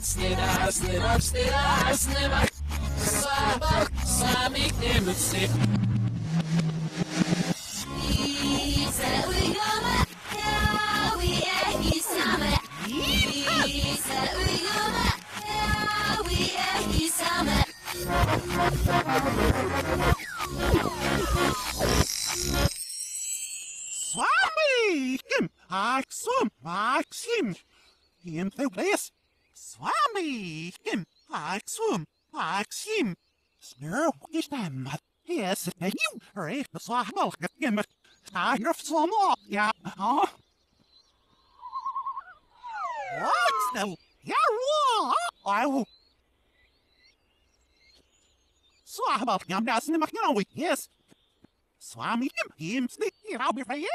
in up, slid up, slid up. Sammy in the stick. Swami, him, Axum, Axim. Him the place. Swami, him, Axum, Axim. Smear is them. Yes, you, right, the Swahmo, him. Have some more, yeah, huh? What's the, yeah, what? I will. Swahmo, I'm not in the yes. Swami, him, him, here, I'll be for you.